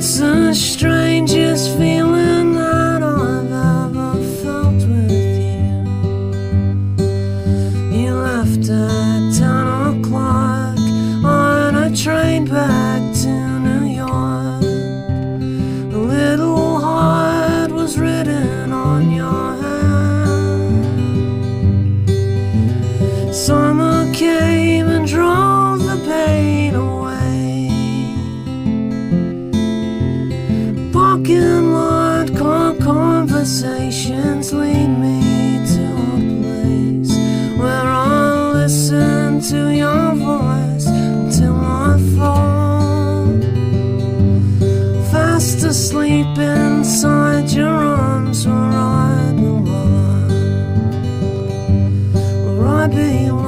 It's the strangest feeling that I've ever felt with you. You left at 10 o'clock on a train back to New York. A little heart was written on your hand. Summer conversations lead me to a place where I'll listen to your voice until I fall fast asleep inside your arms where I belong, where I belong.